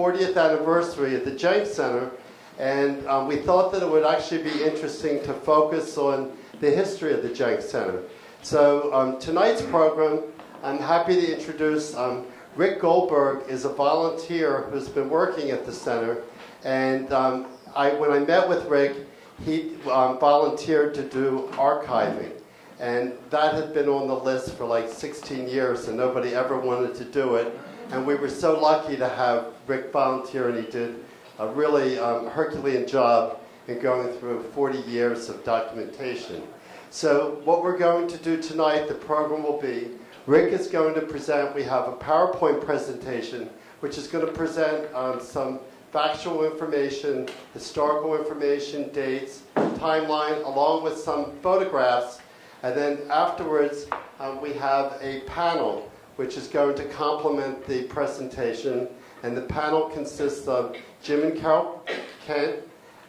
40th anniversary of the Jenks Center, and um, we thought that it would actually be interesting to focus on the history of the Jenks Center. So um, tonight's program, I'm happy to introduce um, Rick Goldberg is a volunteer who's been working at the center, and um, I, when I met with Rick, he um, volunteered to do archiving. And that had been on the list for like 16 years, and nobody ever wanted to do it. And we were so lucky to have Rick volunteer, and he did a really um, Herculean job in going through 40 years of documentation. So what we're going to do tonight, the program will be, Rick is going to present, we have a PowerPoint presentation, which is going to present um, some factual information, historical information, dates, timeline, along with some photographs. And then afterwards, um, we have a panel, which is going to complement the presentation. And the panel consists of Jim and Carol Kent,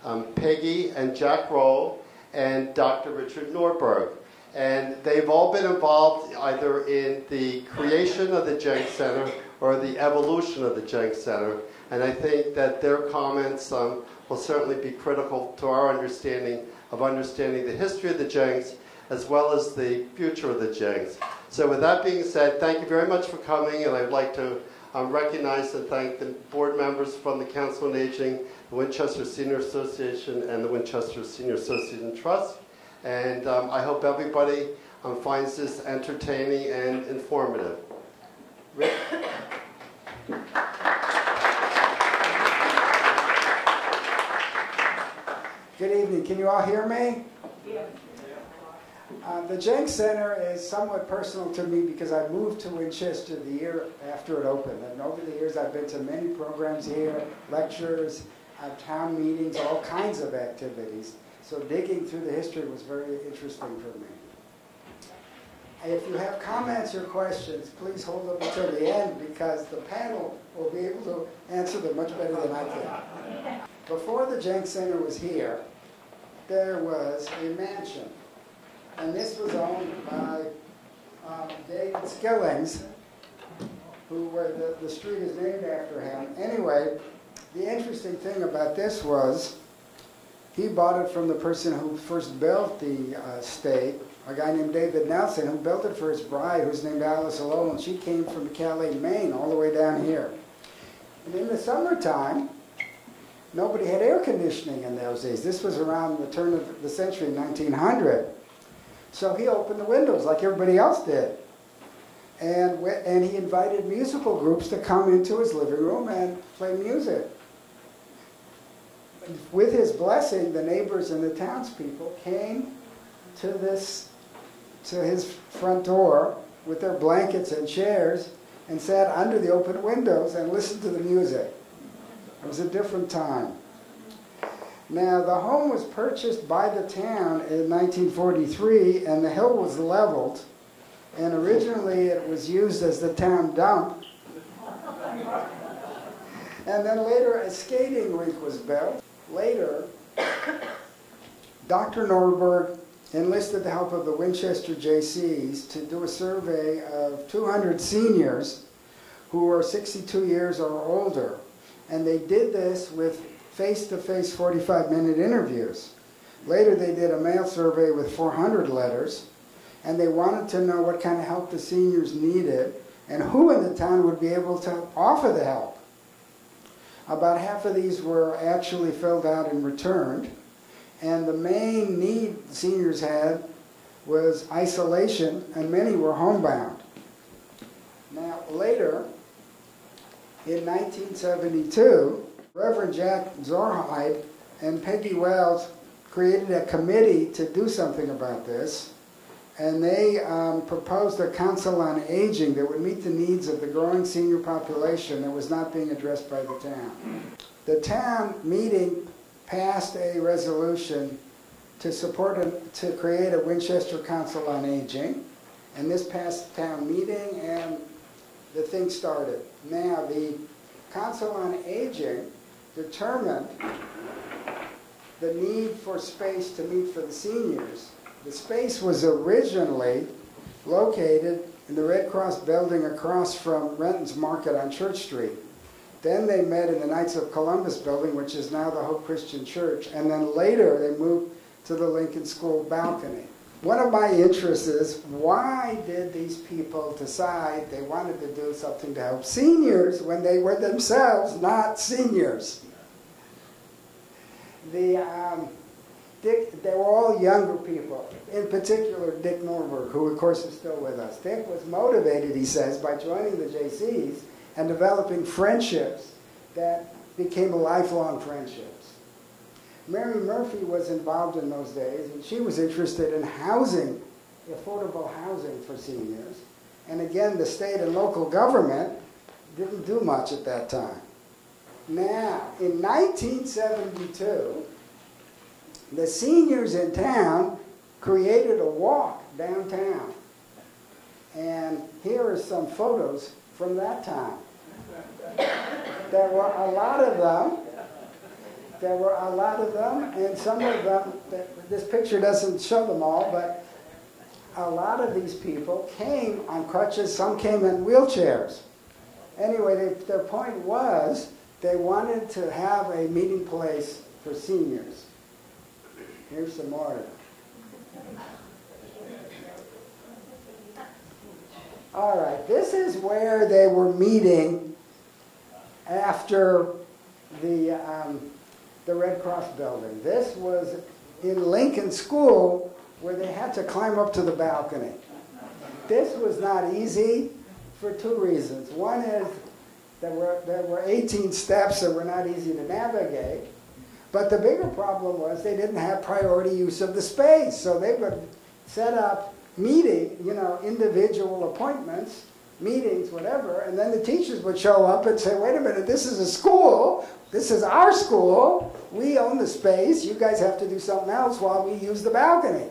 um, Peggy and Jack Roll, and Dr. Richard Norberg. And they've all been involved either in the creation of the Jenks Center or the evolution of the Jenks Center. And I think that their comments um, will certainly be critical to our understanding of understanding the history of the Jenks as well as the future of the Jenks. So with that being said, thank you very much for coming, and I'd like to um, recognize and thank the board members from the Council on Aging, the Winchester Senior Association, and the Winchester Senior Association Trust. And um, I hope everybody um, finds this entertaining and informative. Rick? Good evening. Can you all hear me? Yeah. Uh, the Jenks Center is somewhat personal to me because I moved to Winchester the year after it opened. And over the years, I've been to many programs here, lectures, uh, town meetings, all kinds of activities. So digging through the history was very interesting for me. If you have comments or questions, please hold them until the end because the panel will be able to answer them much better than I can. Before the Jenks Center was here, there was a mansion. And this was owned by um, David Skillings, who where the, the street is named after him. Anyway, the interesting thing about this was he bought it from the person who first built the uh, state, a guy named David Nelson, who built it for his bride, who's named Alice Lowell, and she came from Calais, Maine, all the way down here. And in the summertime, nobody had air conditioning in those days. This was around the turn of the century, 1900. So he opened the windows like everybody else did. And, and he invited musical groups to come into his living room and play music with his blessing, the neighbors and the townspeople came to this, to his front door with their blankets and chairs and sat under the open windows and listened to the music. It was a different time. Now, the home was purchased by the town in 1943 and the hill was leveled. And originally it was used as the town dump. And then later a skating rink was built. Later, Dr. Norberg enlisted the help of the Winchester JCs to do a survey of 200 seniors who were 62 years or older. And they did this with face-to-face 45-minute interviews. Later, they did a mail survey with 400 letters, and they wanted to know what kind of help the seniors needed and who in the town would be able to offer the help. About half of these were actually filled out and returned. And the main need seniors had was isolation, and many were homebound. Now, later, in 1972, Reverend Jack Zorheit and Peggy Wells created a committee to do something about this and they um, proposed a council on aging that would meet the needs of the growing senior population that was not being addressed by the town. The town meeting passed a resolution to support a, to create a Winchester Council on Aging, and this passed town meeting, and the thing started. Now, the Council on Aging determined the need for space to meet for the seniors the space was originally located in the Red Cross building across from Renton's Market on Church Street. Then they met in the Knights of Columbus building, which is now the Hope Christian Church. And then later they moved to the Lincoln School balcony. One of my interests is why did these people decide they wanted to do something to help seniors when they were themselves not seniors? The, um, Dick, they were all younger people, in particular Dick Norberg, who of course is still with us. Dick was motivated, he says, by joining the JCs and developing friendships that became a lifelong friendships. Mary Murphy was involved in those days, and she was interested in housing, affordable housing for seniors. And again, the state and local government didn't do much at that time. Now, in 1972, the seniors in town created a walk downtown. And here are some photos from that time. There were a lot of them. There were a lot of them, and some of them, this picture doesn't show them all, but a lot of these people came on crutches, some came in wheelchairs. Anyway, they, their point was they wanted to have a meeting place for seniors. Here's some more. All right, this is where they were meeting after the, um, the Red Cross building. This was in Lincoln School where they had to climb up to the balcony. This was not easy for two reasons. One is there were, there were 18 steps that were not easy to navigate. But the bigger problem was they didn't have priority use of the space. So they would set up meeting, you know, individual appointments, meetings, whatever, and then the teachers would show up and say, wait a minute, this is a school, this is our school, we own the space, you guys have to do something else while we use the balcony.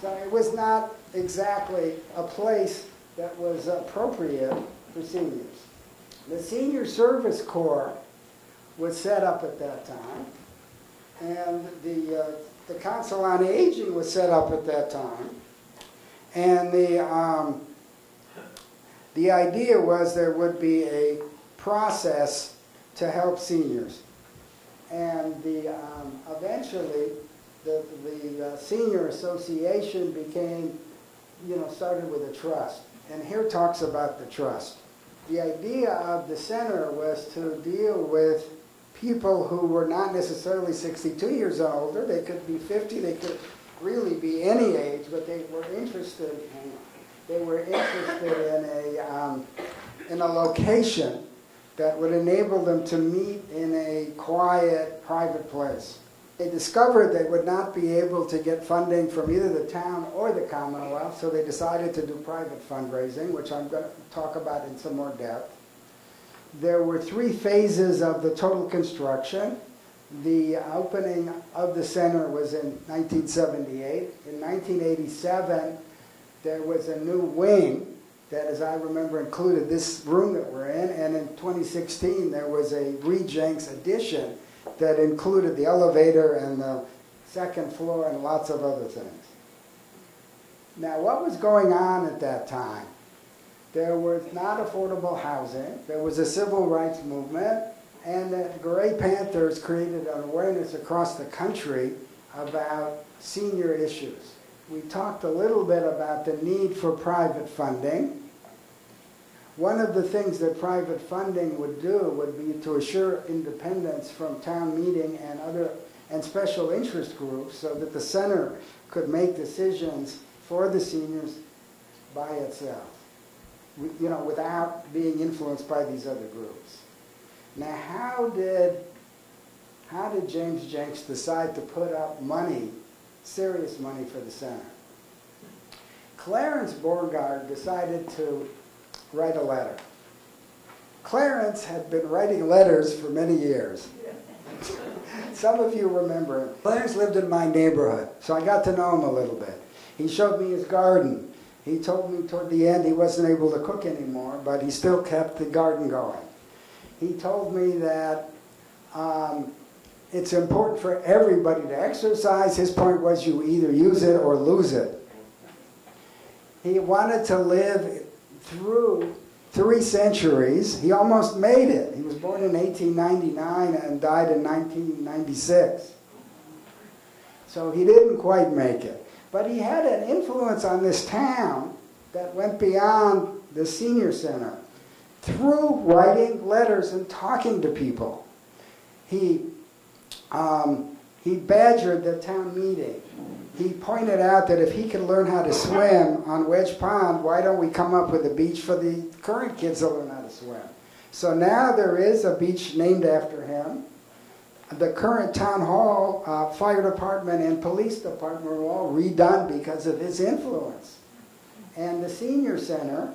So it was not exactly a place that was appropriate for seniors. The Senior Service Corps was set up at that time, and the, uh, the Council on Aging was set up at that time. And the, um, the idea was there would be a process to help seniors. And the, um, eventually, the, the uh, Senior Association became, you know, started with a trust. And here talks about the trust. The idea of the center was to deal with people who were not necessarily 62 years older. They could be 50, they could really be any age, but they were interested in, they were interested in a, um, in a location that would enable them to meet in a quiet, private place. They discovered they would not be able to get funding from either the town or the Commonwealth, so they decided to do private fundraising, which I'm going to talk about in some more depth. There were three phases of the total construction. The opening of the center was in 1978. In 1987, there was a new wing that, as I remember, included this room that we're in. And in 2016, there was a Jenks addition that included the elevator and the second floor and lots of other things. Now, what was going on at that time? There was not affordable housing. There was a civil rights movement and the Gray Panthers created an awareness across the country about senior issues. We talked a little bit about the need for private funding. One of the things that private funding would do would be to assure independence from town meeting and other and special interest groups so that the center could make decisions for the seniors by itself, you know, without being influenced by these other groups. Now, how did, how did James Jenks decide to put up money, serious money for the center? Clarence Borggaard decided to write a letter. Clarence had been writing letters for many years. Some of you remember him. Clarence lived in my neighborhood, so I got to know him a little bit. He showed me his garden. He told me toward the end he wasn't able to cook anymore, but he still kept the garden going he told me that um, it's important for everybody to exercise. His point was you either use it or lose it. He wanted to live through three centuries. He almost made it. He was born in 1899 and died in 1996. So he didn't quite make it. But he had an influence on this town that went beyond the senior center through writing letters and talking to people. He, um, he badgered the town meeting. He pointed out that if he could learn how to swim on Wedge Pond, why don't we come up with a beach for the current kids to learn how to swim? So now there is a beach named after him. The current town hall, uh, fire department, and police department were all redone because of his influence. And the senior center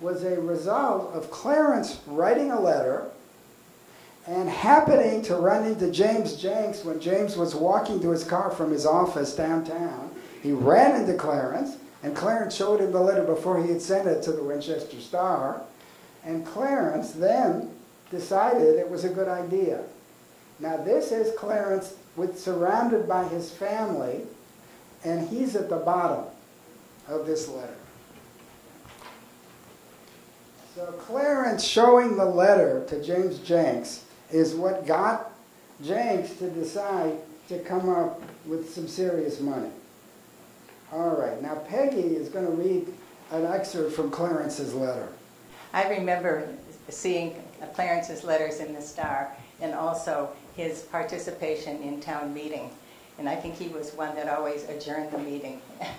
was a result of Clarence writing a letter and happening to run into James Jenks when James was walking to his car from his office downtown. He ran into Clarence, and Clarence showed him the letter before he had sent it to the Winchester Star. And Clarence then decided it was a good idea. Now, this is Clarence with, surrounded by his family, and he's at the bottom of this letter. So Clarence showing the letter to James Jenks is what got Jenks to decide to come up with some serious money. All right, now Peggy is going to read an excerpt from Clarence's letter. I remember seeing Clarence's letters in the Star and also his participation in town meeting. And I think he was one that always adjourned the meeting.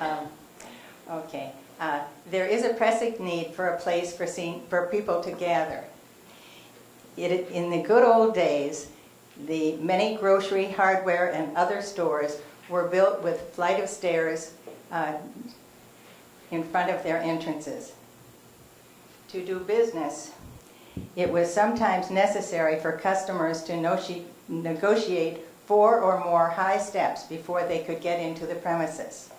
um, okay. Uh, there is a pressing need for a place for, for people to gather. It, in the good old days, the many grocery, hardware, and other stores were built with flight of stairs uh, in front of their entrances. To do business, it was sometimes necessary for customers to negotiate four or more high steps before they could get into the premises.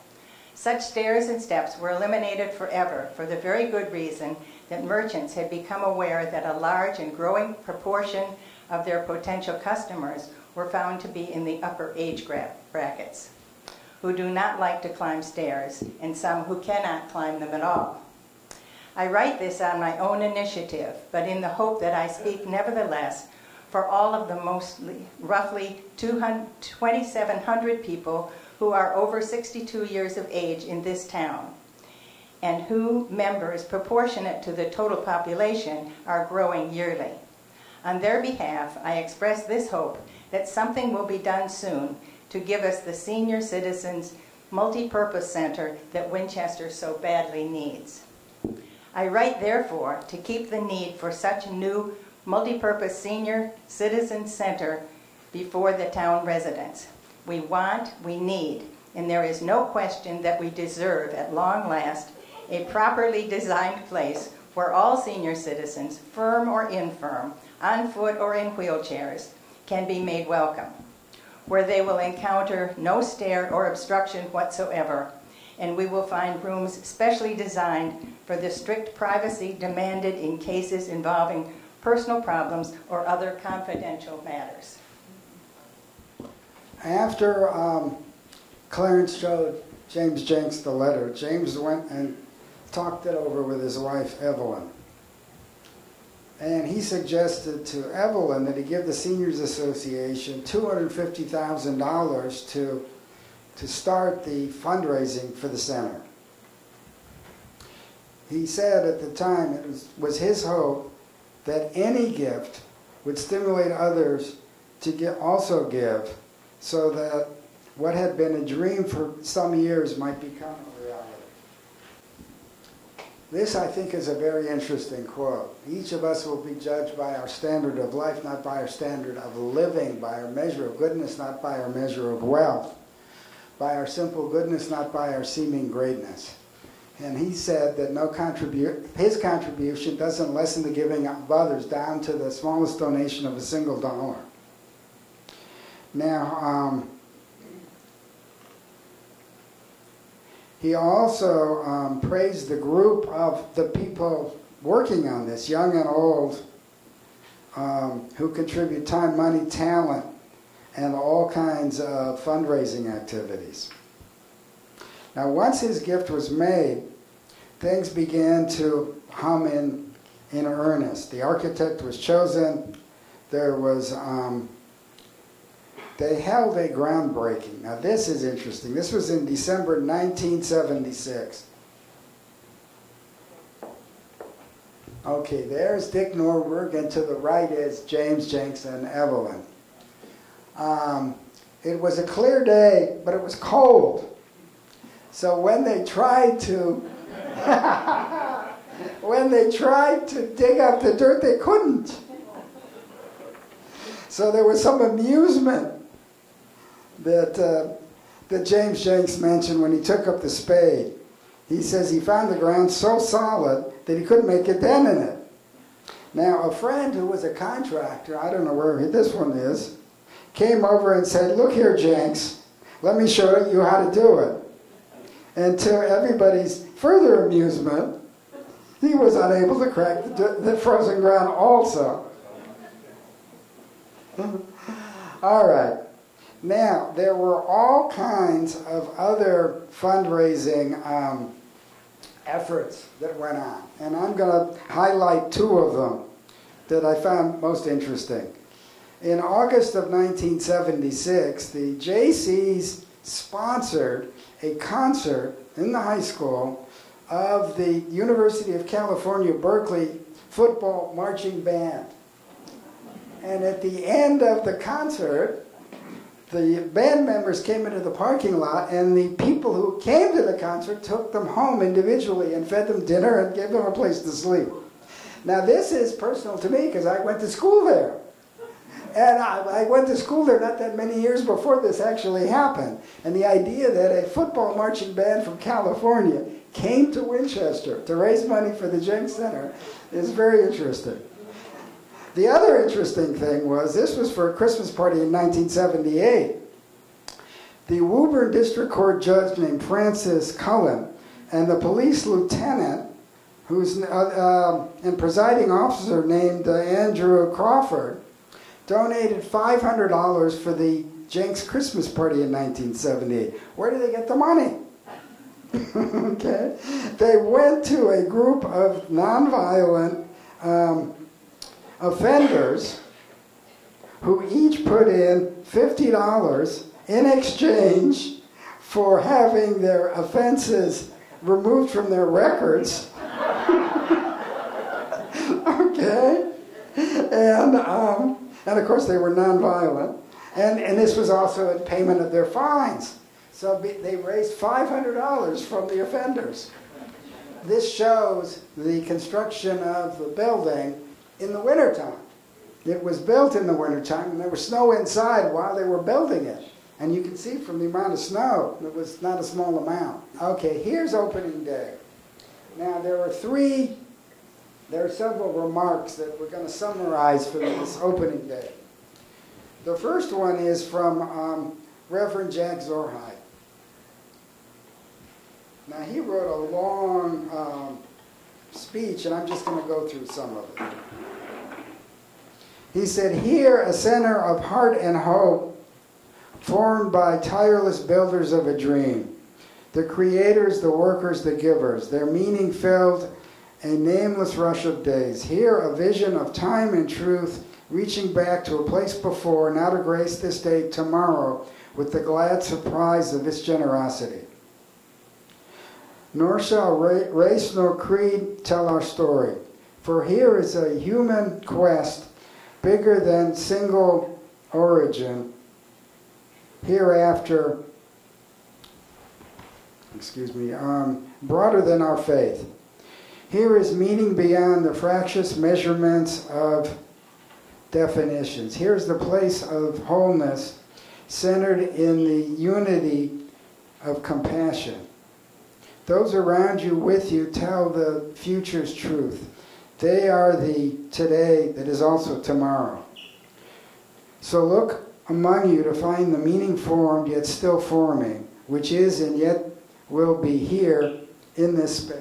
Such stairs and steps were eliminated forever for the very good reason that merchants had become aware that a large and growing proportion of their potential customers were found to be in the upper age brackets, who do not like to climb stairs, and some who cannot climb them at all. I write this on my own initiative, but in the hope that I speak nevertheless for all of the mostly, roughly 2,700 people who are over 62 years of age in this town, and who members proportionate to the total population are growing yearly. On their behalf, I express this hope that something will be done soon to give us the senior citizens multi-purpose center that Winchester so badly needs. I write, therefore, to keep the need for such a new multi-purpose senior citizen center before the town residents. We want, we need, and there is no question that we deserve at long last a properly designed place where all senior citizens, firm or infirm, on foot or in wheelchairs, can be made welcome, where they will encounter no stare or obstruction whatsoever, and we will find rooms specially designed for the strict privacy demanded in cases involving personal problems or other confidential matters. After um, Clarence showed James Jenks the letter, James went and talked it over with his wife, Evelyn. And he suggested to Evelyn that he give the Seniors Association $250,000 to, to start the fundraising for the center. He said at the time it was, was his hope that any gift would stimulate others to get, also give so that what had been a dream for some years might become. This, I think, is a very interesting quote. Each of us will be judged by our standard of life, not by our standard of living, by our measure of goodness, not by our measure of wealth, by our simple goodness, not by our seeming greatness. And he said that no contribu- his contribution doesn't lessen the giving of others down to the smallest donation of a single dollar. Now, um, he also um, praised the group of the people working on this, young and old, um, who contribute time, money, talent, and all kinds of fundraising activities. Now, once his gift was made, things began to hum in, in earnest. The architect was chosen. There was, um, they held a groundbreaking. Now, this is interesting. This was in December 1976. Okay, there's Dick Norberg, and to the right is James Jenks and Evelyn. Um, it was a clear day, but it was cold. So when they tried to, when they tried to dig up the dirt, they couldn't. So there was some amusement that uh, that James Jenks mentioned when he took up the spade. He says he found the ground so solid that he couldn't make a dent in it. Now, a friend who was a contractor, I don't know where this one is, came over and said, Look here, Jenks, let me show you how to do it. And to everybody's further amusement, he was unable to crack the, the frozen ground also. all right. Now, there were all kinds of other fundraising um, efforts that went on. And I'm going to highlight two of them that I found most interesting. In August of 1976, the Jaycees sponsored a concert in the high school of the University of California, Berkeley football marching band. And at the end of the concert, the band members came into the parking lot, and the people who came to the concert took them home individually and fed them dinner and gave them a place to sleep. Now, this is personal to me because I went to school there. And I, I, went to school there not that many years before this actually happened. And the idea that a football marching band from California came to Winchester to raise money for the Jenks Center is very interesting. The other interesting thing was this was for a Christmas party in 1978. The Woburn District Court judge named Francis Cullen and the police lieutenant, who's uh, uh, and presiding officer named uh, Andrew Crawford, donated $500 for the Jenks Christmas party in 1978. Where did they get the money? okay, they went to a group of nonviolent um, offenders who each put in $50 in exchange for having their offenses removed from their records. okay? And, um, and of course, they were nonviolent. And, and this was also in payment of their fines. So they raised $500 from the offenders. This shows the construction of the building in the wintertime. It was built in the wintertime, and there was snow inside while they were building it. And you can see from the amount of snow, it was not a small amount. Okay, here's opening day. Now, there are three, there are several remarks that we're going to summarize for this opening day. The first one is from um, Reverend Jack Zorhide. Now, he wrote a long um, speech, and I'm just going to go through some of it. He said, Here, a center of heart and hope formed by tireless builders of a dream. The creators, the workers, the givers, their meaning filled a nameless rush of days. Here, a vision of time and truth reaching back to a place before, now to grace this day tomorrow with the glad surprise of its generosity. Nor shall race nor creed tell our story, for here is a human quest bigger than single origin, hereafter, excuse me, um, broader than our faith. Here is meaning beyond the fractious measurements of definitions. Here's the place of wholeness centered in the unity of compassion. Those around you with you tell the future's truth. They are the today that is also tomorrow. So look among you to find the meaning formed yet still forming, which is and yet will be here in this space.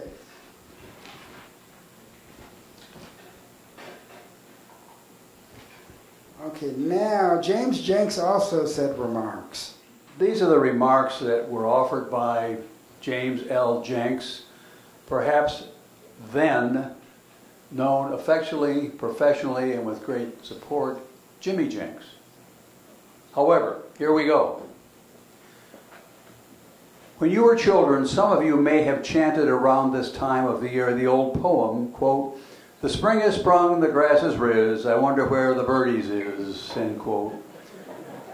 Okay, now James Jenks also said remarks. These are the remarks that were offered by James L. Jenks perhaps then known affectionately, professionally, and with great support, Jimmy Jenks. However, here we go. When you were children, some of you may have chanted around this time of the year the old poem, quote, the spring is sprung, the grass is riz, I wonder where the birdies is, end quote.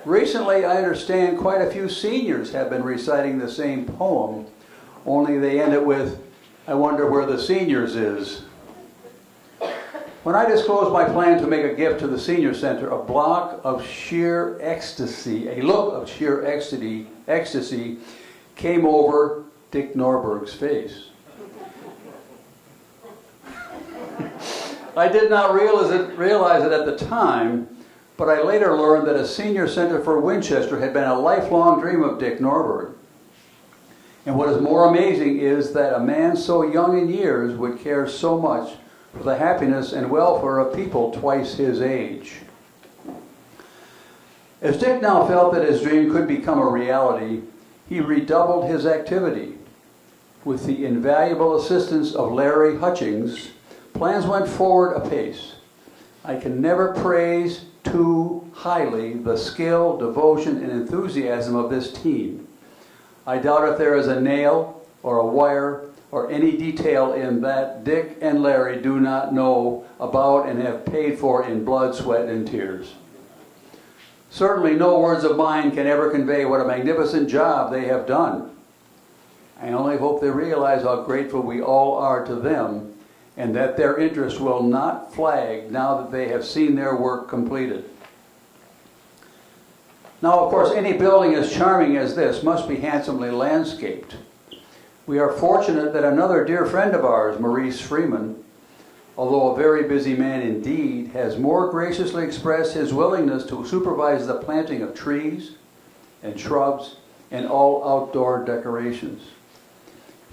Recently, I understand quite a few seniors have been reciting the same poem, only they end it with, I wonder where the seniors is. When I disclosed my plan to make a gift to the senior center, a block of sheer ecstasy, a look of sheer ecstasy, ecstasy came over Dick Norberg's face. I did not realize it, realize it at the time, but I later learned that a senior center for Winchester had been a lifelong dream of Dick Norberg. And what is more amazing is that a man so young in years would care so much for the happiness and welfare of people twice his age. As Dick now felt that his dream could become a reality, he redoubled his activity. With the invaluable assistance of Larry Hutchings, plans went forward apace. I can never praise too highly the skill, devotion, and enthusiasm of this team. I doubt if there is a nail or a wire or any detail in that Dick and Larry do not know about and have paid for in blood, sweat, and tears. Certainly no words of mine can ever convey what a magnificent job they have done. I only hope they realize how grateful we all are to them and that their interest will not flag now that they have seen their work completed. Now, of course, any building as charming as this must be handsomely landscaped. We are fortunate that another dear friend of ours, Maurice Freeman, although a very busy man indeed, has more graciously expressed his willingness to supervise the planting of trees and shrubs and all outdoor decorations.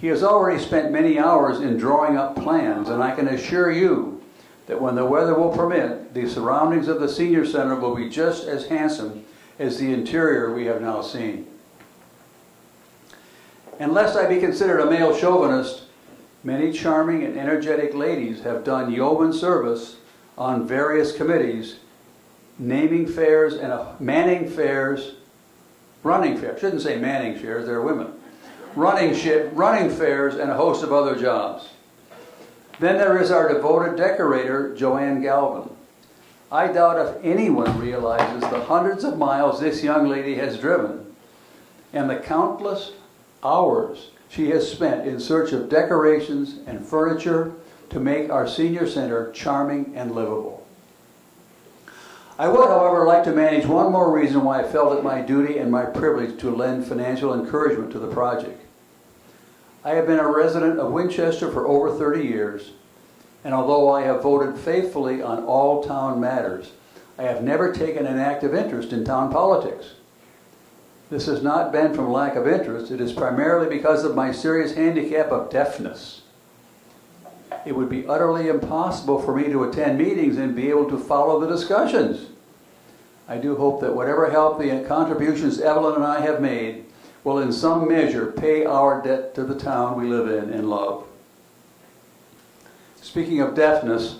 He has already spent many hours in drawing up plans, and I can assure you that when the weather will permit, the surroundings of the senior center will be just as handsome as the interior we have now seen. And lest I be considered a male chauvinist, many charming and energetic ladies have done yeoman service on various committees, naming fairs and uh, manning fairs, running fairs. I shouldn't say manning fairs, they're women running ship, running fairs, and a host of other jobs. Then there is our devoted decorator, Joanne Galvin. I doubt if anyone realizes the hundreds of miles this young lady has driven and the countless hours she has spent in search of decorations and furniture to make our senior center charming and livable. I would, however, like to manage one more reason why I felt it my duty and my privilege to lend financial encouragement to the project. I have been a resident of Winchester for over 30 years, and although I have voted faithfully on all town matters, I have never taken an active interest in town politics. This has not been from lack of interest, it is primarily because of my serious handicap of deafness. It would be utterly impossible for me to attend meetings and be able to follow the discussions. I do hope that whatever help the contributions Evelyn and I have made will in some measure pay our debt to the town we live in and love. Speaking of deafness,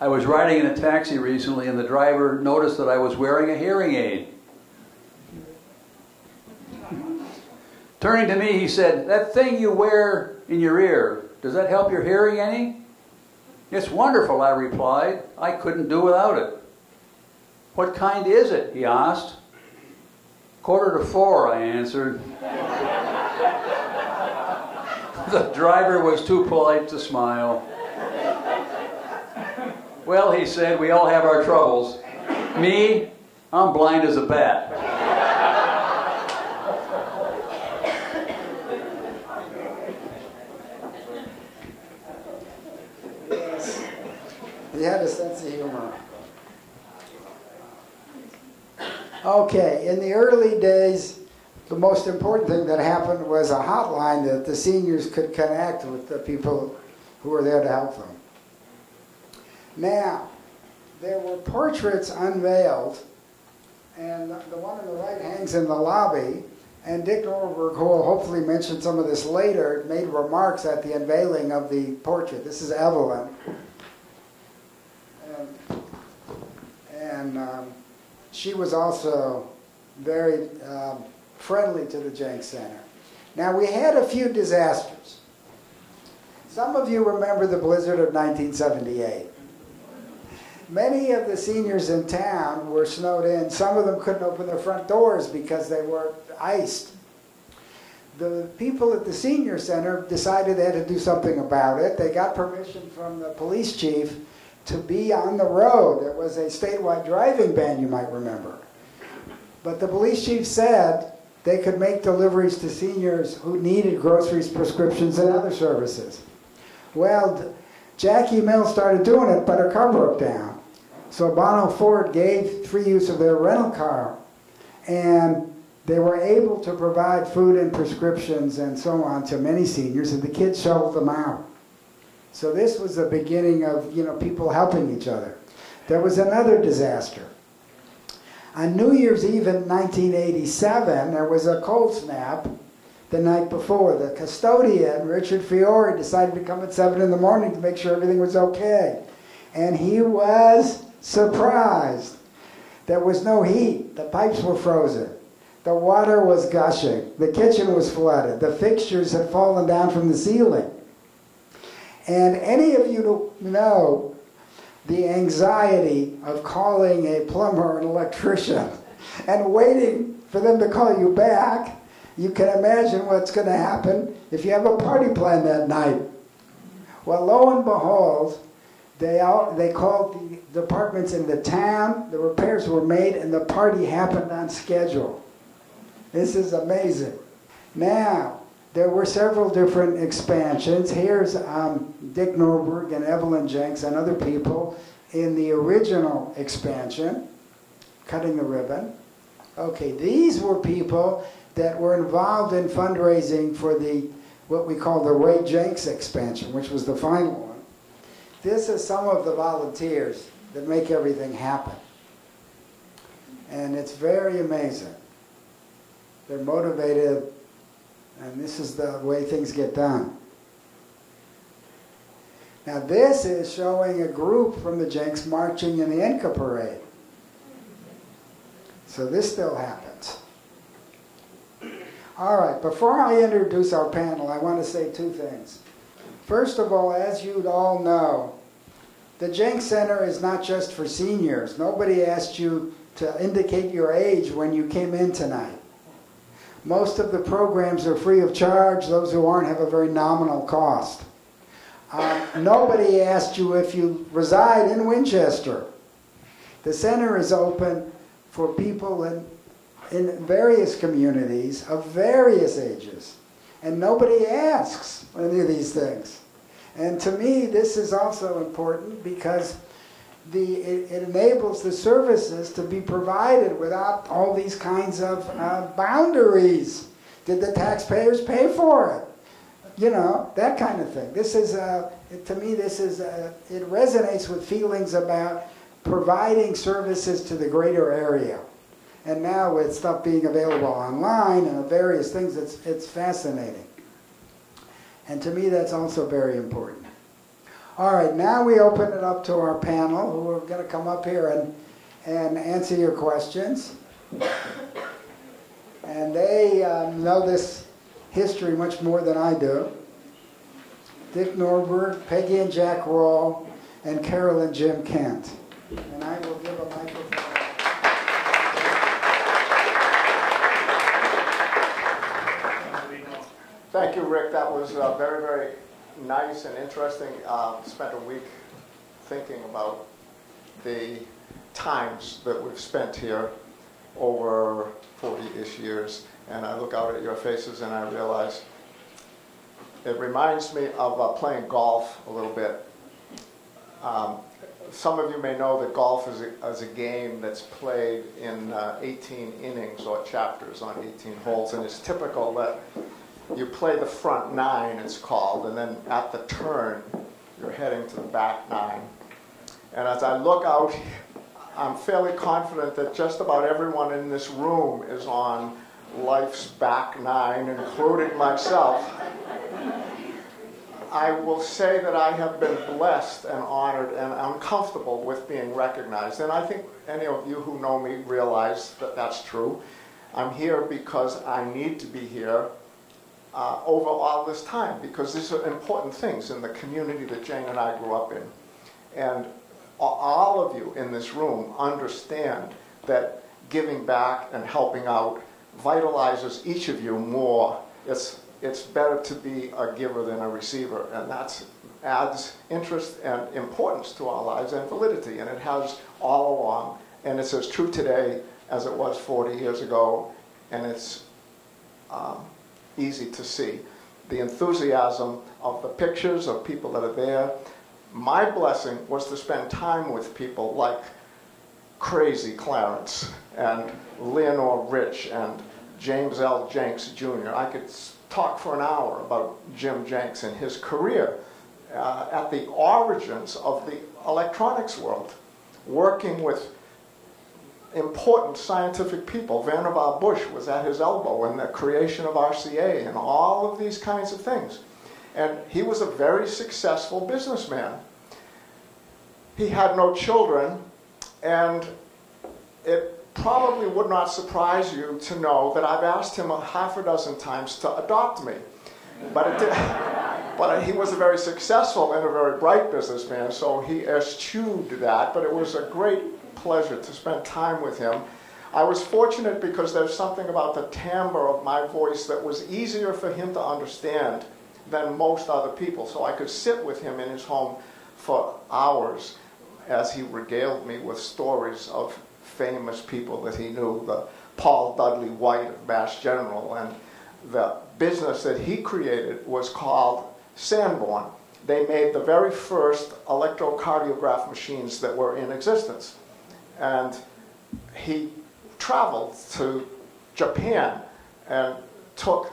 I was riding in a taxi recently and the driver noticed that I was wearing a hearing aid. Turning to me, he said, That thing you wear in your ear, does that help your hearing any? It's wonderful, I replied. I couldn't do without it. What kind is it? he asked. Quarter to four, I answered. the driver was too polite to smile. Well, he said, we all have our troubles. Me, I'm blind as a bat. Yes. He had a sense of humor. Okay, in the early days, the most important thing that happened was a hotline that the seniors could connect with the people who were there to help them. Now, there were portraits unveiled, and the one on the right hangs in the lobby, And Dick Norberg, who will hopefully mention some of this later, made remarks at the unveiling of the portrait. This is Evelyn. And, and um, she was also very um, friendly to the Jenks Center. Now, we had a few disasters. Some of you remember the blizzard of 1978. Many of the seniors in town were snowed in. Some of them couldn't open their front doors because they were iced. The people at the senior center decided they had to do something about it. They got permission from the police chief to be on the road. It was a statewide driving ban, you might remember. But the police chief said they could make deliveries to seniors who needed groceries, prescriptions, and other services. Well, Jackie Mills started doing it, but her car broke down. So Bonnell Ford gave free use of their rental car. And they were able to provide food and prescriptions and so on to many seniors, and the kids shoveled them out. So this was the beginning of you know people helping each other. There was another disaster. On New Year's Eve in 1987, there was a cold snap the night before. The custodian, Richard Fiore, decided to come at 7 in the morning to make sure everything was okay. And he was surprised. There was no heat. The pipes were frozen. The water was gushing. The kitchen was flooded. The fixtures had fallen down from the ceiling. And any of you know the anxiety of calling a plumber an electrician and waiting for them to call you back, you can imagine what's going to happen if you have a party planned that night. Well, lo and behold, they, all, they called the departments in the town, the repairs were made, and the party happened on schedule. This is amazing. Now, there were several different expansions. Here's um, Dick Norberg and Evelyn Jenks and other people in the original expansion, cutting the ribbon. Okay, these were people that were involved in fundraising for the what we call the Ray Jenks expansion, which was the final one. This is some of the volunteers that make everything happen. And it's very amazing. They're motivated, and this is the way things get done. Now, this is showing a group from the Jenks marching in the Inca parade. So, this still happens. All right, before I introduce our panel, I want to say two things. First of all, as you'd all know, the Jenks Center is not just for seniors. Nobody asked you to indicate your age when you came in tonight. Most of the programs are free of charge. Those who aren't have a very nominal cost. Uh, nobody asked you if you reside in Winchester. The center is open for people in, in various communities of various ages. And nobody asks any of these things. And to me, this is also important because the, it, it, enables the services to be provided without all these kinds of uh, boundaries. Did the taxpayers pay for it? You know, that kind of thing. This is, uh, to me, this is, uh, it resonates with feelings about providing services to the greater area. And now with stuff being available online and various things, it's, it's fascinating. And to me, that's also very important. All right, now we open it up to our panel who are going to come up here and, and answer your questions. And they um, know this history much more than I do. Dick Norberg, Peggy and Jack Rawl, and Carol and Jim Kent. And I will give a microphone. Thank you, Rick. That was uh, very, very nice and interesting. Uh, spent a week thinking about the times that we've spent here over 40-ish years, and I look out at your faces and I realize it reminds me of uh, playing golf a little bit. Um, some of you may know that golf is a, is a game that's played in uh, 18 innings or chapters on 18 holes, and it's typical that you play the front nine, it's called, and then at the turn, you're heading to the back nine. And as I look out, I'm fairly confident that just about everyone in this room is on life's back nine, including myself, I will say that I have been blessed and honored and I'm comfortable with being recognized. And I think any of you who know me realize that that's true. I'm here because I need to be here uh, over all this time because these are important things in the community that Jane and I grew up in. And all of you in this room understand that giving back and helping out vitalizes each of you more. It's, it's better to be a giver than a receiver, and that adds interest and importance to our lives and validity, and it has all along. And it's as true today as it was 40 years ago, and it's um, easy to see. The enthusiasm of the pictures of people that are there. My blessing was to spend time with people like crazy Clarence and Leonore Rich and James L. Jenks Jr. I could talk for an hour about Jim Jenks and his career uh, at the origins of the electronics world, working with important scientific people. Vannevar Bush was at his elbow in the creation of RCA and all of these kinds of things. And he was a very successful businessman. He had no children, and it probably would not surprise you to know that I've asked him a half a dozen times to adopt me. But, it did, but he was a very successful and a very bright businessman, so he eschewed that. But it was a great pleasure to spend time with him. I was fortunate because there's something about the timbre of my voice that was easier for him to understand than most other people. So I could sit with him in his home for hours as he regaled me with stories of famous people that he knew, the Paul Dudley White of Mass General, and the business that he created was called Sanborn. They made the very first electrocardiograph machines that were in existence. And he traveled to Japan and took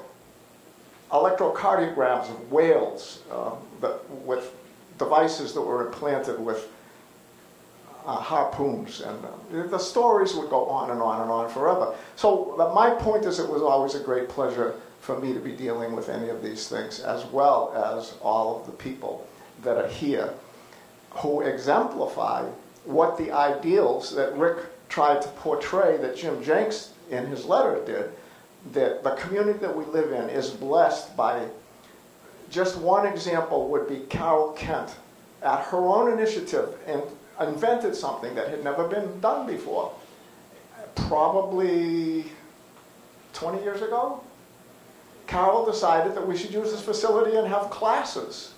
electrocardiograms of whales uh, that, with devices that were implanted with uh, harpoons. And uh, the stories would go on and on and on forever. So my point is it was always a great pleasure for me to be dealing with any of these things, as well as all of the people that are here who exemplify what the ideals that Rick tried to portray that Jim Jenks in his letter did, that the community that we live in is blessed by just one example would be Carol Kent at her own initiative and invented something that had never been done before. Probably 20 years ago, Carol decided that we should use this facility and have classes,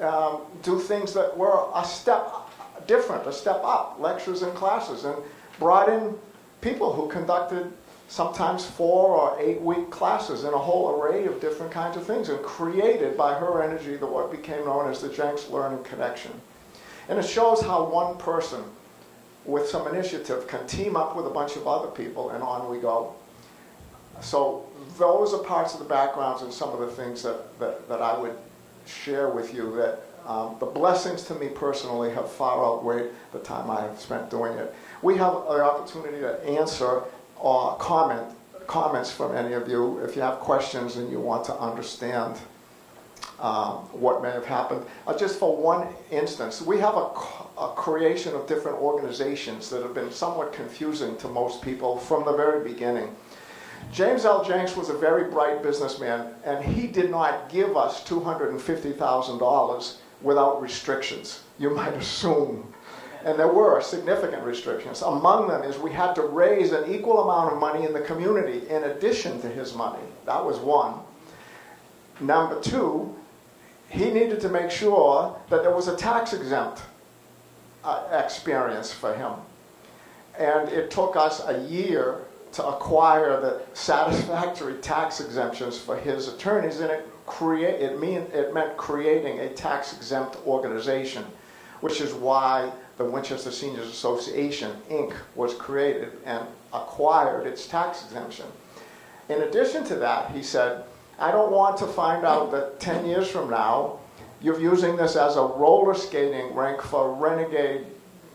um, do things that were a step different, a step up, lectures and classes, and brought in people who conducted sometimes four or eight week classes in a whole array of different kinds of things and created by her energy the what became known as the Jenks Learning Connection. And it shows how one person with some initiative can team up with a bunch of other people and on we go. So those are parts of the backgrounds and some of the things that, that, that I would share with you that um, the blessings to me personally have far outweighed the time I have spent doing it. We have an opportunity to answer or comment comments from any of you if you have questions and you want to understand um, what may have happened. Uh, just for one instance, we have a, a, creation of different organizations that have been somewhat confusing to most people from the very beginning. James L. Jenks was a very bright businessman, and he did not give us $250,000 without restrictions. You might assume. And there were significant restrictions. Among them is we had to raise an equal amount of money in the community in addition to his money. That was one. Number two, he needed to make sure that there was a tax exempt uh, experience for him. And it took us a year to acquire the satisfactory tax exemptions for his attorneys, and it create it mean it meant creating a tax exempt organization, which is why the Winchester Seniors Association Inc. was created and acquired its tax exemption. In addition to that, he said, I don't want to find out that 10 years from now, you're using this as a roller skating rink for renegade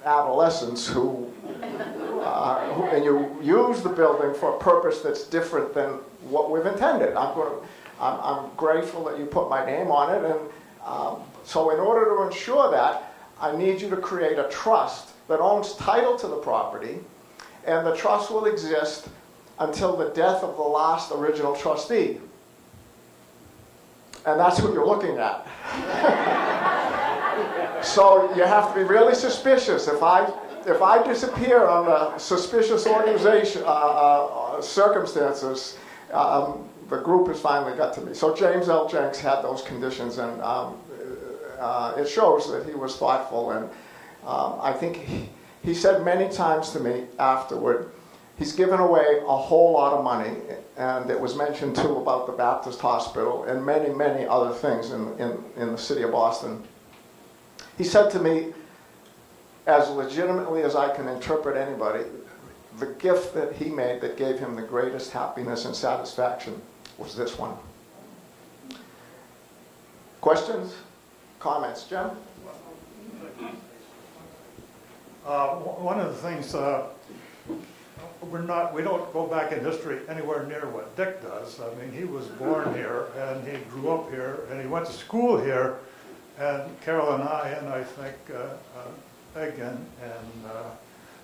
adolescents who uh, uh, and you use the building for a purpose that's different than what we've intended. I'm, going I'm, I'm grateful that you put my name on it, and um, so in order to ensure that, I need you to create a trust that owns title to the property, and the trust will exist until the death of the last original trustee. And that's who you're looking at. so you have to be really suspicious. If I if I disappear under suspicious organization uh, uh, circumstances, um, the group has finally got to me. So James L. Jenks had those conditions, and um, uh, it shows that he was thoughtful. And um, I think he, he said many times to me afterward, he's given away a whole lot of money, and it was mentioned too about the Baptist Hospital and many, many other things in, in, in the city of Boston. He said to me, as legitimately as I can interpret anybody, the gift that he made that gave him the greatest happiness and satisfaction was this one. Questions? Comments? Jim? Uh, One of the things, uh, we're not, we don't go back in history anywhere near what Dick does. I mean, he was born here, and he grew up here, and he went to school here, and Carol and I, and I think uh, uh, and and, uh,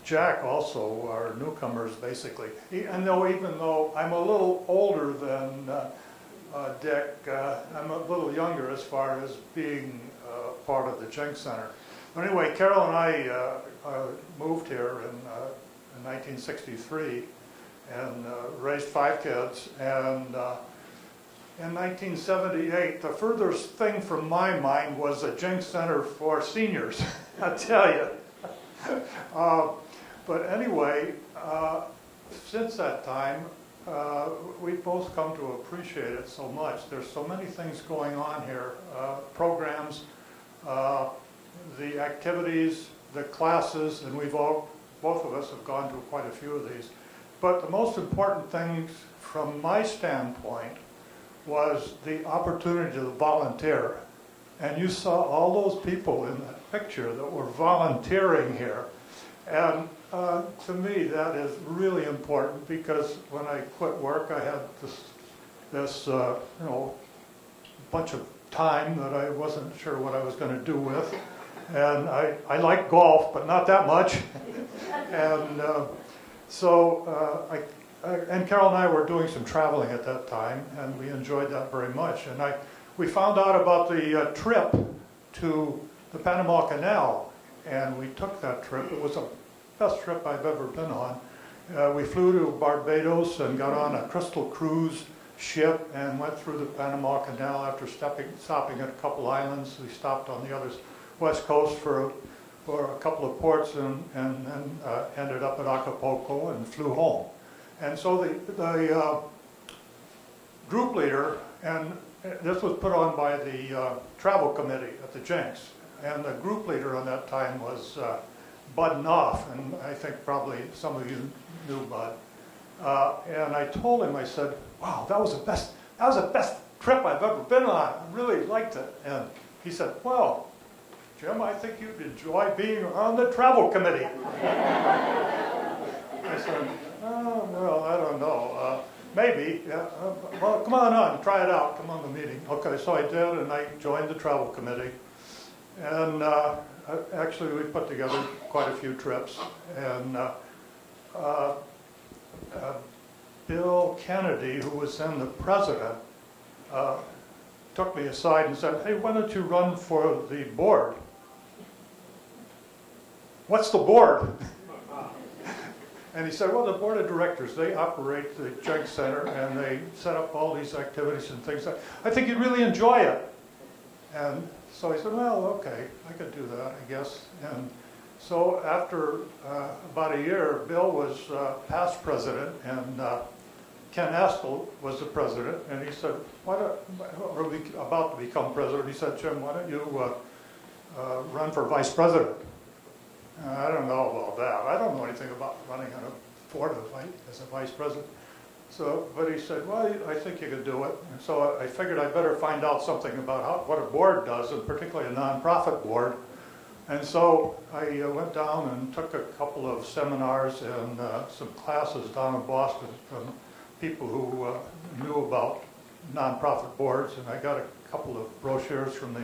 Jack also are newcomers, basically. E- And though, even though I'm a little older than uh, uh, Dick, uh, I'm a little younger as far as being uh, part of the Jenks Center. But Anyway, Carol and I uh, uh, moved here in, in 1963 and raised five kids. And in 1978, the furthest thing from my mind was a Jenks Center for seniors, I tell you. Uh, But anyway, uh, since that time, uh, we've both come to appreciate it so much. There's so many things going on here, uh, programs, uh, the activities, the classes, and we've all, both of us have gone to quite a few of these. But the most important things from my standpoint was the opportunity to volunteer. And you saw all those people in that picture that were volunteering here. And uh, to me, that is really important because when I quit work, I had this, this uh, you know, bunch of time that I wasn't sure what I was going to do with. And I, I like golf, but not that much. and uh, so uh, I, I, and Carol and I were doing some traveling at that time, and we enjoyed that very much. And I, we found out about the uh, trip to the Panama Canal, and we took that trip. It was the best trip I've ever been on. Uh, we flew to Barbados and got on a Crystal Cruise ship and went through the Panama Canal after stepping, stopping at a couple islands. We stopped on the other west coast for, for a couple of ports and, and then uh, ended up at Acapulco and flew home. And so the, the uh, group leader, and this was put on by the uh, travel committee at the Jenks, and the group leader on that time was uh, Bud Knopf, and I think probably some of you knew Bud. Uh, and I told him, I said, wow, that was the best, that was the best trip I've ever been on. I really liked it. And he said, well, Jim, I think you'd enjoy being on the travel committee. I said, oh, well, I don't know. Uh, maybe. Yeah, uh, well, come on on, try it out. Come on the meeting. Okay, so I did, and I joined the travel committee. And uh, actually, we put together quite a few trips. And uh, uh, uh, Bill Kennedy, who was then the president, uh, took me aside and said, hey, why don't you run for the board? What's the board? And he said, well, the board of directors, they operate the Jenks Center and they set up all these activities and things. I think you'd really enjoy it. And so I said, well, okay, I could do that, I guess. And so after uh, about a year, Bill was uh, past president and uh, Ken Estel was the president. And he said, why don't, or we about to become president, he said, Jim, why don't you uh, uh, run for vice president? I don't know about that. I don't know anything about running on a board as a vice president. So, but he said, well, I think you could do it. And so I figured I'd better find out something about how, what a board does, and particularly a nonprofit board. And so I uh, went down and took a couple of seminars and uh, some classes down in Boston from people who uh, knew about nonprofit boards, and I got a couple of brochures from the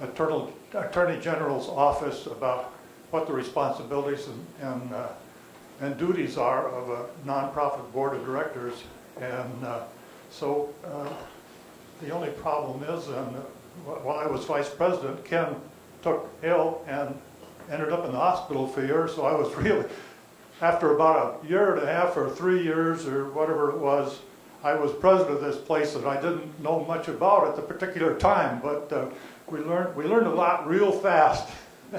Attorney Attorney General's office about what the responsibilities and, and, uh, and duties are of a nonprofit board of directors. And uh, so uh, the only problem is, and uh, while I was vice president, Ken took ill and ended up in the hospital for a year, so I was really, after about a year and a half or three years or whatever it was, I was president of this place that I didn't know much about at the particular time, but uh, we learned, we learned a lot real fast.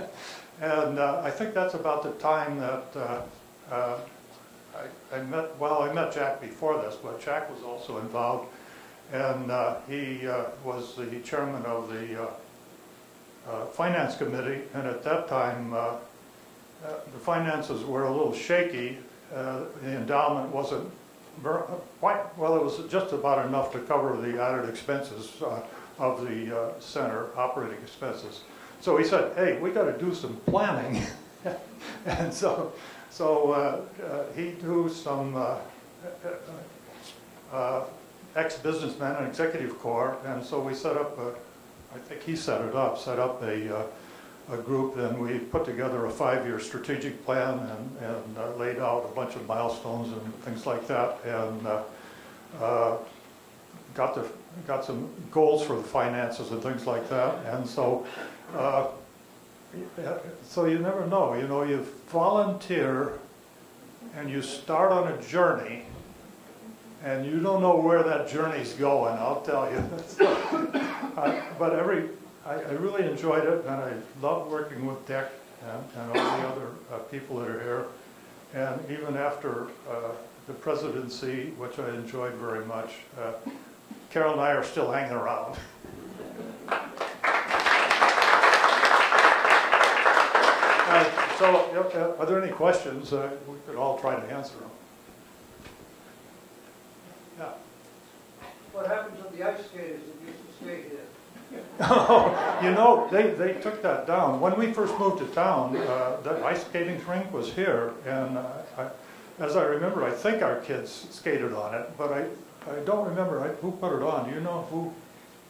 and uh, I think that's about the time that uh, uh, I, I met, well, I met Jack before this, but Jack was also involved. And uh, he uh, was the chairman of the uh, uh, Finance Committee, and at that time, the finances were a little shaky. The endowment wasn't quite, well, it was just about enough to cover the added expenses of the center, operating expenses. So he said, hey, we got to do some planning. And so, so uh, uh, he knew some uh, ex-businessmen and executive corps, and so we set up, a- I think he set it up, set up a, a group, and we put together a five-year strategic plan and, and laid out a bunch of milestones and things like that, and got the, got some goals for the finances and things like that, and so, uh, so you never know, you know, you volunteer and you start on a journey, and you don't know where that journey's going, I'll tell you. I- But every, I, I really enjoyed it, and I love working with Dick and, and all the other uh, people that are here. And even after uh, the presidency, which I enjoyed very much, uh, Carol and I are still hanging around. So, uh, are there any questions? Uh, We could all try to answer them. Yeah. What happened to the ice skaters that used to skate here? You know, they, they took that down. When we first moved to town, uh, the ice skating rink was here, and uh, I- as I remember, I think our kids skated on it, but I, I don't remember I- who put it on. Do you know who?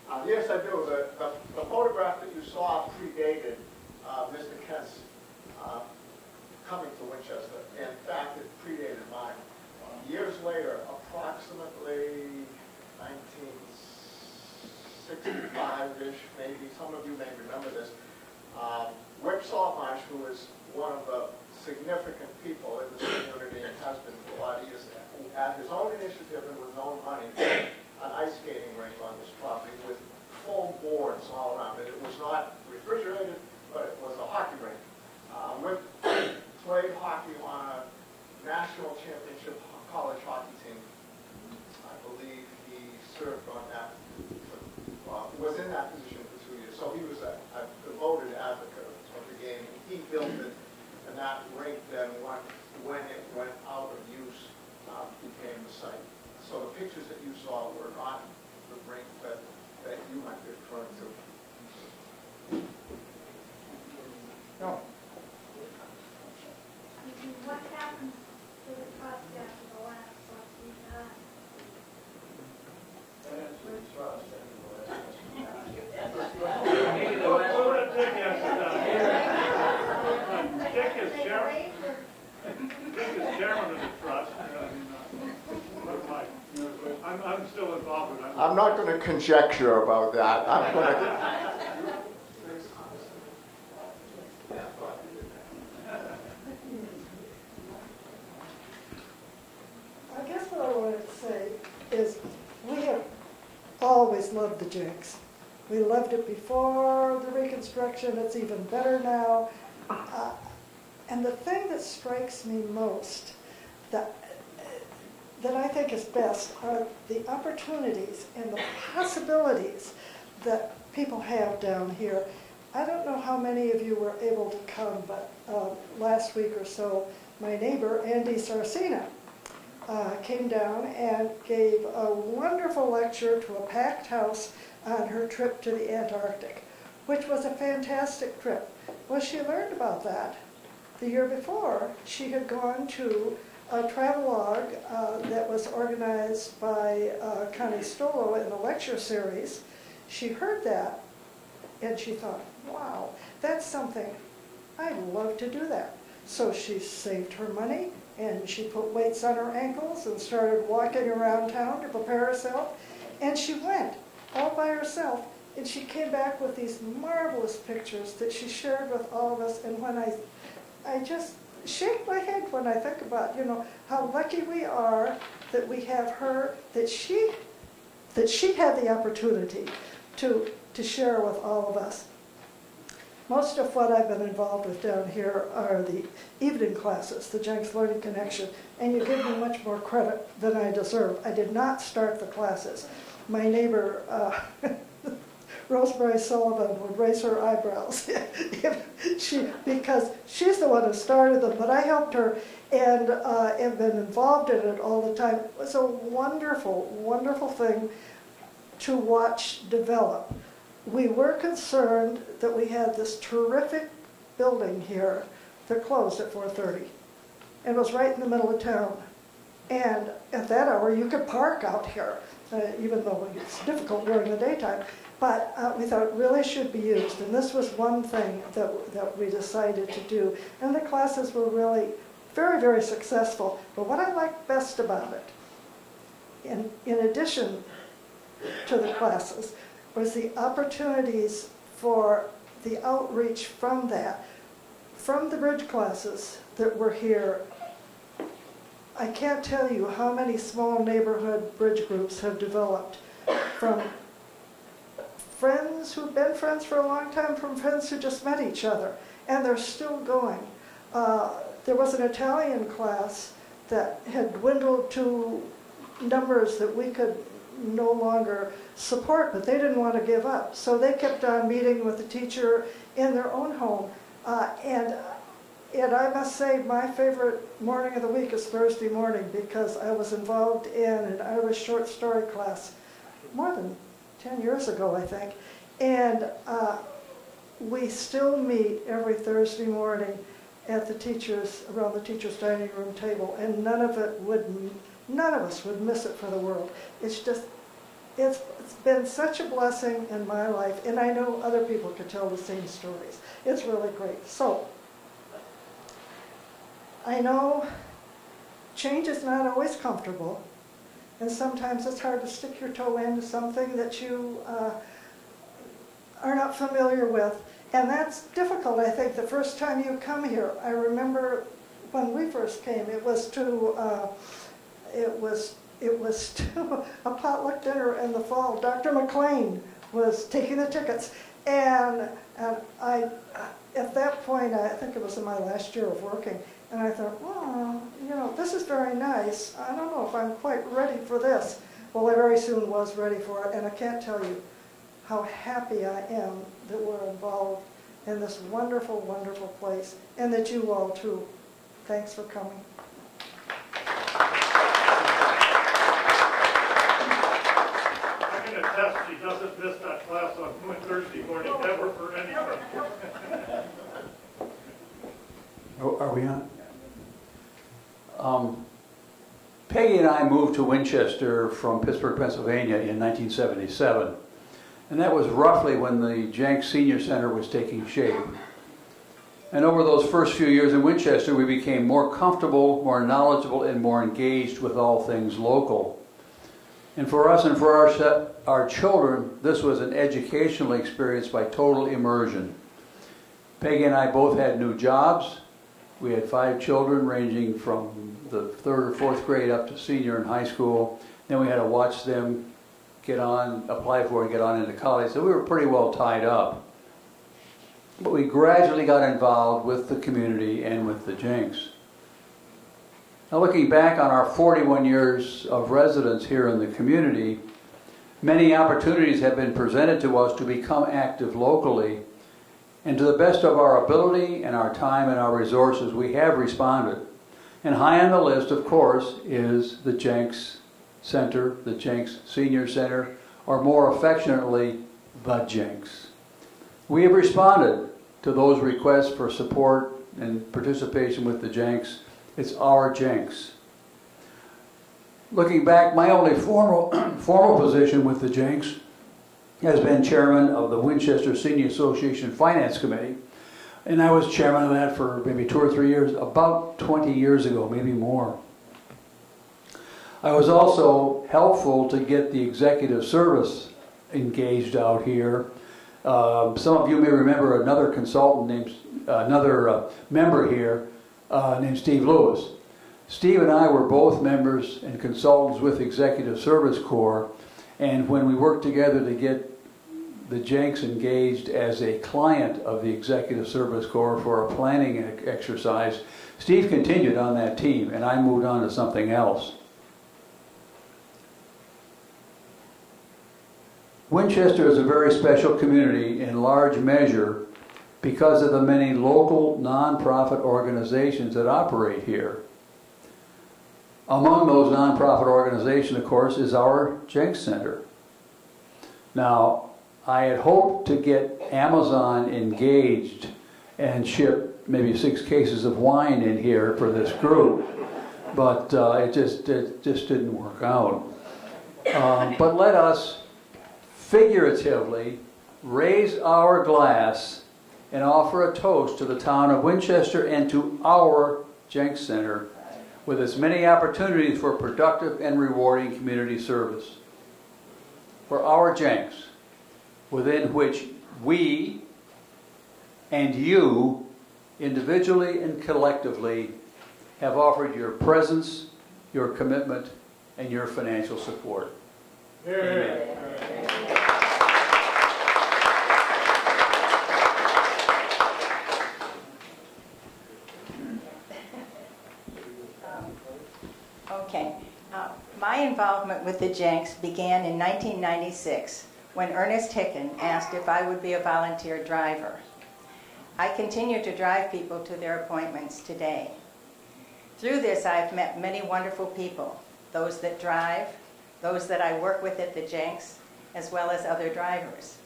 Uh, Yes, I do. The, the- the photograph that you saw predated uh, Mr. Kent's uh, coming to Winchester. In fact, it predated mine. Years later, approximately 1965-ish, maybe, some of you may remember this, um, Wick Saltmarsh, who is one of the significant people in this community and has been for a lot of years, at his own initiative and with his own money, an ice skating rink on this property with foam boards all around it. It was not refrigerated, but it was a hockey rink. Uh, Wick played hockey on a national championship ho- college hockey team. I believe he served on that, uh, was in that position for two years. So he was a a devoted advocate of of the game. He built it, and that rink then, when when it went out of use, uh, became the site. So the pictures that you saw were not the rink that, that you might be referring to. No. What happens to the trust after the last trustee dies? We'll let Dick answer that. Dick is They chairman, raise the- Dick is chairman of the trust, and, uh, what am I? I'm, I'm still involved with it. I'm not going to conjecture about that. I'm going to. I guess what I wanted to say is, we have always loved the Jenks. We loved it before the reconstruction, it's even better now. Uh, And the thing that strikes me most, that, that I think is best, are the opportunities and the possibilities that people have down here. I don't know how many of you were able to come, but uh, last week or so, my neighbor, Andy Sarcina, uh, came down and gave a wonderful lecture to a packed house on her trip to the Antarctic, which was a fantastic trip. Well, she learned about that. The year before, she had gone to a travelogue uh, that was organized by uh, Connie Stolo in a lecture series. She heard that and she thought, wow, that's something, I'd love to do that. So she saved her money and she put weights on her ankles and started walking around town to prepare herself. And she went all by herself and she came back with these marvelous pictures that she shared with all of us. And when I, I just shake my head when I think about, you know, how lucky we are that we have her, that she, that she had the opportunity to, to share with all of us. Most of what I've been involved with down here are the evening classes, the Jenks Learning Connection, and you give me much more credit than I deserve. I did not start the classes. My neighbor, uh, Rosemary Sullivan, would raise her eyebrows she, because she's the one who started them, but I helped her and uh, have been involved in it all the time. It was a wonderful, wonderful thing to watch develop we were concerned that we had this terrific building here that closed at 4.30 and was right in the middle of town. And at that hour, you could park out here, uh, even though it's difficult during the daytime. But uh, we thought it really should be used, and this was one thing that, that we decided to do. And the classes were really very, very successful. But what I liked best about it, in, in addition to the classes, was the opportunities for the outreach from that. From the bridge classes that were here, I can't tell you how many small neighborhood bridge groups have developed from friends who've been friends for a long time, from friends who just met each other, and they're still going. Uh, there was an Italian class that had dwindled to numbers that we could no longer support, but they didn't want to give up. So they kept on meeting with the teacher in their own home. Uh, and, and I must say, my favorite morning of the week is Thursday morning because I was involved in an Irish short story class more than 10 years ago, I think. And uh, we still meet every Thursday morning at the teachers, around the teacher's dining room table, and none of it would None of us would miss it for the world. It's just, it's, it's been such a blessing in my life, and I know other people could tell the same stories. It's really great. So, I know change is not always comfortable, and sometimes it's hard to stick your toe into something that you uh, are not familiar with. And that's difficult, I think, the first time you come here. I remember when we first came, it was to uh, it was it was a potluck dinner in the fall. Dr. McLean was taking the tickets, and and I at that point I think it was in my last year of working, and I thought, oh, you know, this is very nice. I don't know if I'm quite ready for this. Well, I very soon was ready for it, and I can't tell you how happy I am that we're involved in this wonderful, wonderful place, and that you all too. Thanks for coming. I can attest she doesn't miss that class on Thursday morning ever for anything. Oh, Are we on? Um, Peggy and I moved to Winchester from Pittsburgh, Pennsylvania in 1977. And that was roughly when the Jenks Senior Center was taking shape. And over those first few years in Winchester, we became more comfortable, more knowledgeable, and more engaged with all things local. And for us and for our, our children, this was an educational experience by total immersion. Peggy and I both had new jobs. We had five children ranging from the third or fourth grade up to senior in high school. Then we had to watch them get on, apply for and get on into college. So we were pretty well tied up. But we gradually got involved with the community and with the Jenks. Now looking back on our 41 years of residence here in the community, many opportunities have been presented to us to become active locally. And to the best of our ability and our time and our resources, we have responded. And high on the list, of course, is the Jenks Center, the Jenks Senior Center, or more affectionately, the Jenks. We have responded to those requests for support and participation with the Jenks. It's our Jenks. Looking back, my only formal, formal position with the Jenks has been chairman of the Winchester Senior Association Finance Committee. And I was chairman of that for maybe two or three years, about 20 years ago, maybe more. I was also helpful to get the executive service engaged out here. Um, some of you may remember another consultant named, another uh, member here uh, named Steve Lewis. Steve and I were both members and consultants with Executive Service Corps, and when we worked together to get the Jenks engaged as a client of the Executive Service Corps for a planning exercise, Steve continued on that team, and I moved on to something else. Winchester is a very special community in large measure because of the many local nonprofit organizations that operate here. Among those nonprofit organizations, of course, is our Jenks Center. Now, I had hoped to get Amazon engaged and ship maybe six cases of wine in here for this group, but uh, it just it just didn't work out. Um, but let us figuratively raise our glass and offer a toast to the town of Winchester and to our Jenks Center with as many opportunities for productive and rewarding community service. For our Jenks, within which we and you, individually and collectively, have offered your presence, your commitment, and your financial support. Amen. Okay. Uh, My involvement with the Jenks began in 1996 when Ernest Hicken asked if I would be a volunteer driver. I continue to drive people to their appointments today. Through this, I've met many wonderful people, those that drive, those that I work with at the Jenks, as well as other drivers.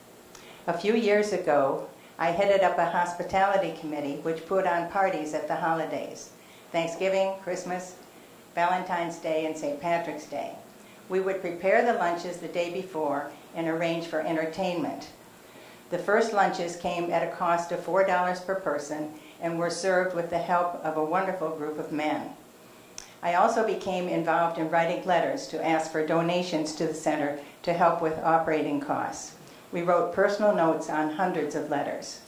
A few years ago, I headed up a hospitality committee which put on parties at the holidays, Thanksgiving, Christmas, Valentine's Day, and St. Patrick's Day. We would prepare the lunches the day before and arrange for entertainment. The first lunches came at a cost of $4 per person and were served with the help of a wonderful group of men. I also became involved in writing letters to ask for donations to the center to help with operating costs. We wrote personal notes on hundreds of letters.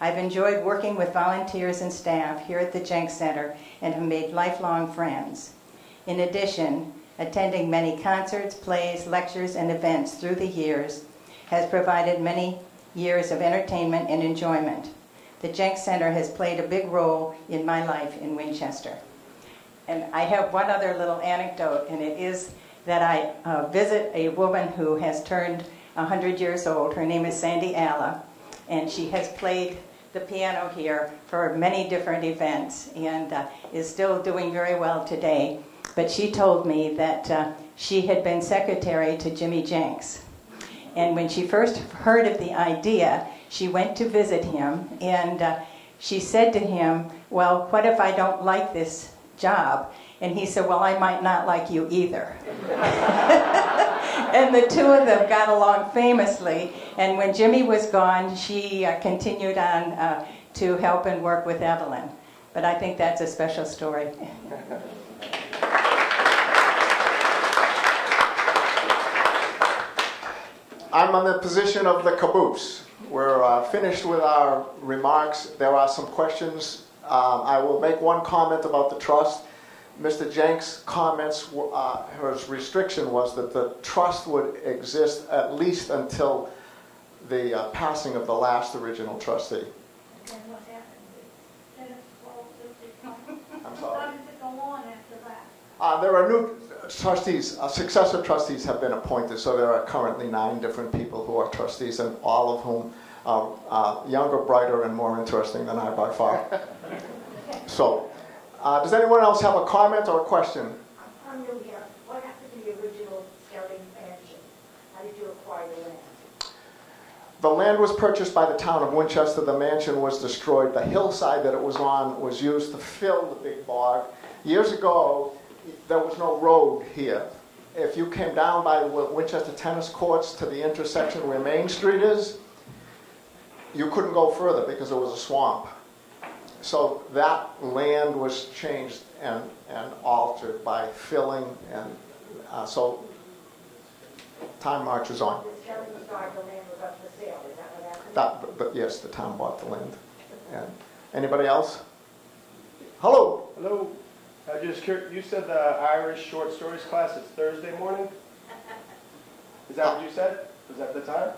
I've enjoyed working with volunteers and staff here at the Jenks Center and have made lifelong friends. In addition, attending many concerts, plays, lectures, and events through the years has provided many years of entertainment and enjoyment. The Jenks Center has played a big role in my life in Winchester. And I have one other little anecdote, and it is that I uh, visit a woman who has turned 100 years old. Her name is Sandy Alla, and she has played the piano here for many different events and uh, is still doing very well today. But she told me that uh, she had been secretary to Jimmy Jenks. And when she first heard of the idea, she went to visit him and uh, she said to him, Well, what if I don't like this job? And he said, Well, I might not like you either. and the two of them got along famously. And when Jimmy was gone, she uh, continued on uh, to help and work with Evelyn. But I think that's a special story. I'm on the position of the caboose. We're uh, finished with our remarks. There are some questions. Um, I will make one comment about the trust. Mr. Jenks' comments, uh, his restriction was that the trust would exist at least until the uh, passing of the last original trustee. Then what happened? Then it closed, it I'm sorry. did it go on after that? Uh, there are new trustees, uh, successor trustees have been appointed, so there are currently nine different people who are trustees, and all of whom are uh, younger, brighter, and more interesting than I by far. So, uh, does anyone else have a comment or a question? I'm new here. What happened to the original scouting mansion? How did you acquire the land? The land was purchased by the town of Winchester. The mansion was destroyed. The hillside that it was on was used to fill the big bog. Years ago, there was no road here. If you came down by Wi- Winchester Tennis Courts to the intersection where Main Street is, you couldn't go further because it was a swamp. So that land was changed and, and altered by filling and, uh, so time marches on. This telling the story, the land was up for sale, is that? That, but- but yes, the town bought the land. And Anybody else? Hello? Hello. I just you said the Irish short stories class is Thursday morning. Is that what you said? Is that the time?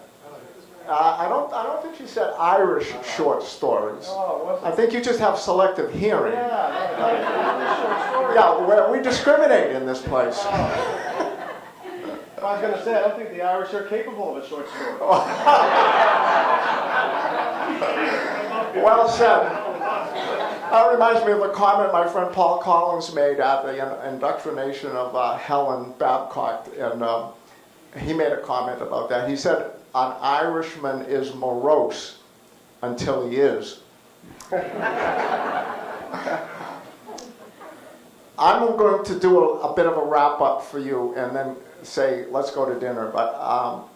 Uh, I don't, I don't think she said Irish short stories. Oh. I think you just have selective hearing. Yeah, no, no, it's short stories. Yeah, we we discriminate in this place. I was gonna say I don't think the Irish are capable of a short story. Well said. That reminds me of a comment my friend Paul Collins made at the indoctrination of uh, Helen Babcock, and um, he made a comment about that. He said, "An Irishman is morose until he is." I'm going to do a, a bit of a wrap up for you, and then say, "Let's go to dinner." But um,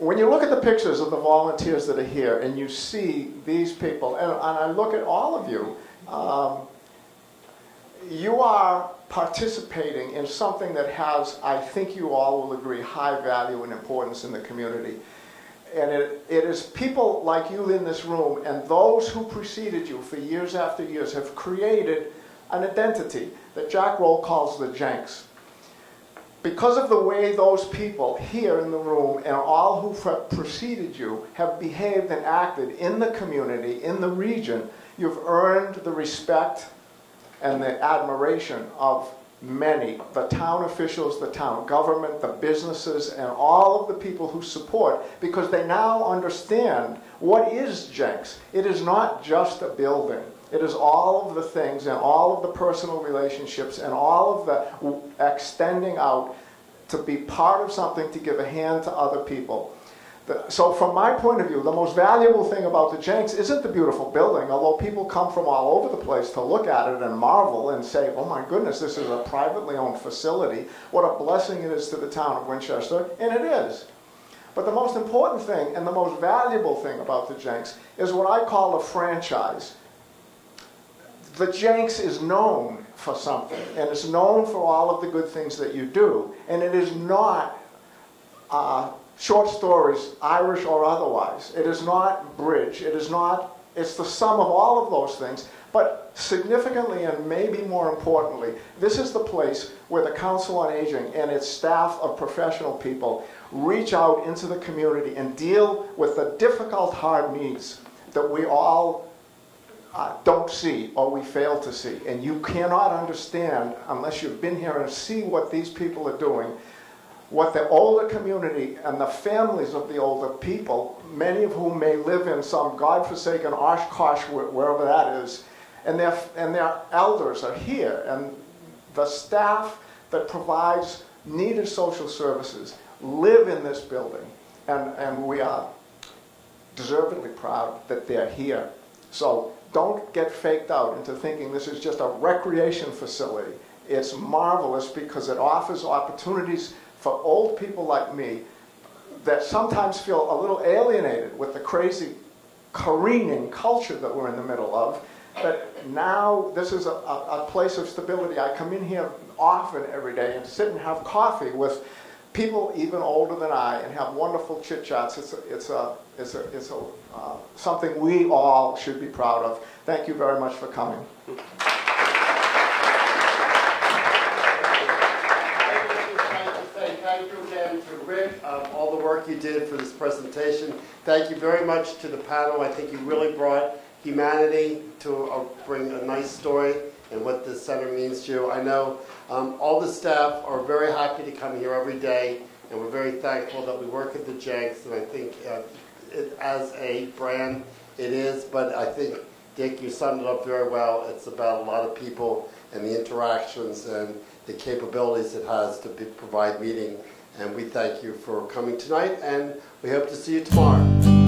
when you look at the pictures of the volunteers that are here and you see these people, and, and I look at all of you, um, you are participating in something that has, I think you all will agree, high value and importance in the community. And it, it is people like you in this room and those who preceded you for years after years have created an identity that Jack Roll calls the Jenks because of the way those people here in the room and all who pre- preceded you have behaved and acted in the community, in the region, you've earned the respect and the admiration of many the town officials, the town government, the businesses, and all of the people who support because they now understand what is Jenks. It is not just a building. It is all of the things and all of the personal relationships and all of the extending out to be part of something to give a hand to other people. So from my point of view, the most valuable thing about the Jenks isn't the beautiful building, although people come from all over the place to look at it and marvel and say, oh my goodness, this is a privately owned facility. What a blessing it is to the town of Winchester, and it is. But the most important thing and the most valuable thing about the Jenks is what I call a franchise. The Jenks is known for something, and it's known for all of the good things that you do, and it is not uh, short stories, Irish or otherwise. It is not bridge. It is not, it's the sum of all of those things. But significantly and maybe more importantly, this is the place where the Council on Aging and its staff of professional people reach out into the community and deal with the difficult, hard needs that we all uh, don't see or we fail to see. And you cannot understand unless you've been here and see what these people are doing what the older community and the families of the older people, many of whom may live in some godforsaken Oshkosh, wherever that is, and their, and their elders are here, and the staff that provides needed social services live in this building, and, and we are deservedly proud that they're here. So don't get faked out into thinking this is just a recreation facility. It's marvelous because it offers opportunities for old people like me that sometimes feel a little alienated with the crazy careening culture that we're in the middle of. But now this is a, a, a place of stability. I come in here often every day and sit and have coffee with people even older than I and have wonderful chit chats. It's a, it's a, it's a, it's a, uh, something we all should be proud of. Thank you very much for coming. Thank you um, all the work you did for this presentation. Thank you very much to the panel. I think you really brought humanity to uh, bring a nice story and what this center means to you. I know um, all the staff are very happy to come here every day, and we're very thankful that we work at the Jenks, and I think uh, it, as a brand, it is, but I think, Dick, you summed it up very well. It's about a lot of people and the interactions and the capabilities it has to be, provide meeting And we thank you for coming tonight, and we hope to see you tomorrow.